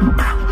bow.